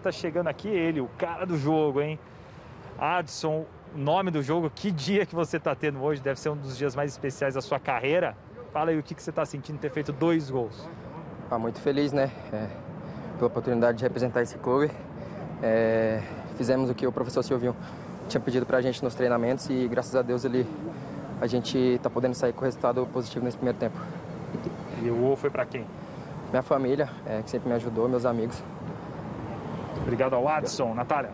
Tá chegando aqui ele, o cara do jogo, hein? Adson, nome do jogo, que dia que você está tendo hoje? Deve ser um dos dias mais especiais da sua carreira. Fala aí o que, que você está sentindo ter feito dois gols. Ah, muito feliz, né? É, pela oportunidade de representar esse clube. É, fizemos o que o professor Silvio tinha pedido para a gente nos treinamentos e graças a Deus ele, a gente está podendo sair com resultado positivo nesse primeiro tempo. E o gol foi para quem? Minha família, é, que sempre me ajudou, meus amigos. Obrigado ao Adson. Natália.